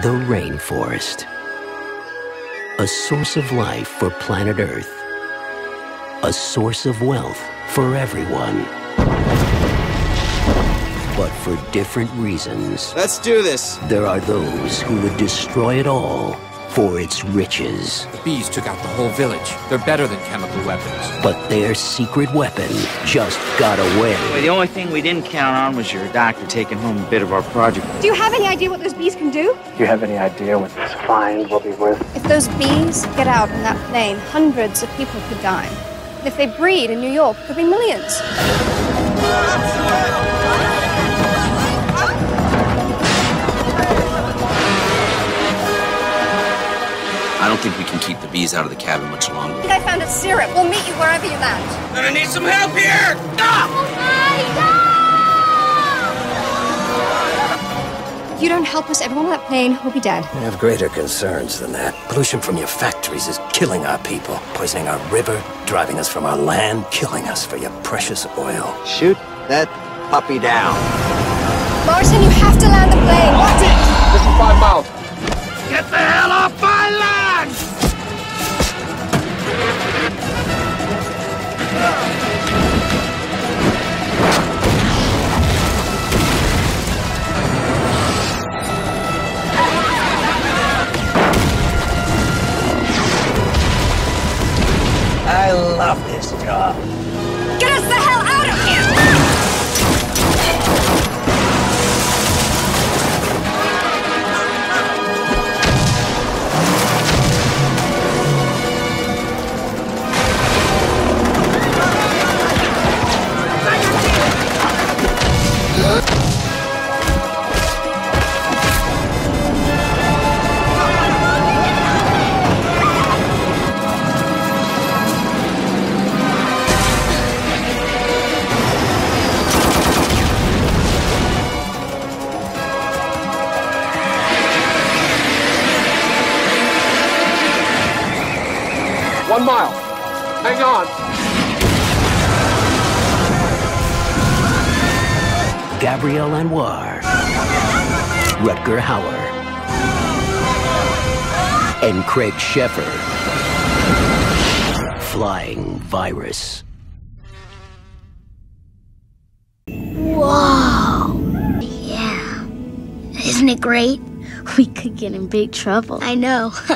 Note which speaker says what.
Speaker 1: The rainforest. A source of life for planet Earth. A source of wealth for everyone. But for different reasons.
Speaker 2: Let's do this.
Speaker 1: There are those who would destroy it all for its riches.
Speaker 3: The bees took out the whole village. They're better than chemical weapons.
Speaker 1: But their secret weapon just got away.
Speaker 4: Well, the only thing we didn't count on was your doctor taking home a bit of our project.
Speaker 5: Do you have any idea what those bees can do?
Speaker 6: Do you have any idea what this find will be worth?
Speaker 5: If those bees get out on that plane, hundreds of people could die. And if they breed in New York, it could be millions.
Speaker 7: I don't think we can keep the bees out of the cabin much longer.
Speaker 5: I think I found a syrup. We'll meet you wherever you land.
Speaker 2: Gonna need some help here!
Speaker 5: If you don't help us, everyone on that plane will be dead.
Speaker 8: We have greater concerns than that. Pollution from your factories is killing our people, poisoning our river, driving us from our land, killing us for your precious oil.
Speaker 2: Shoot that puppy down.
Speaker 5: Martin, you have to land the plane. Watch it.
Speaker 3: This is five miles.
Speaker 2: Get the hell
Speaker 8: Love this job.
Speaker 3: One mile. Hang on.
Speaker 1: Gabrielle Anwar, Rutger Hauer, and Craig Sheffer. Flying Virus.
Speaker 9: Whoa. Yeah. Isn't it great? We could get in big trouble. I know.